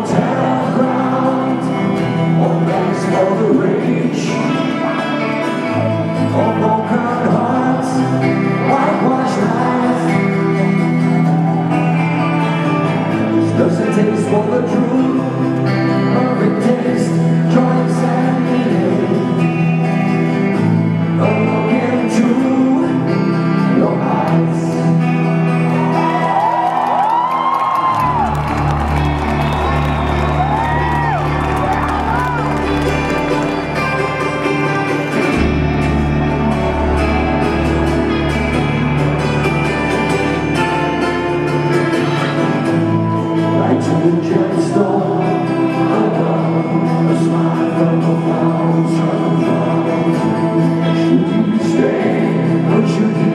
on terra you.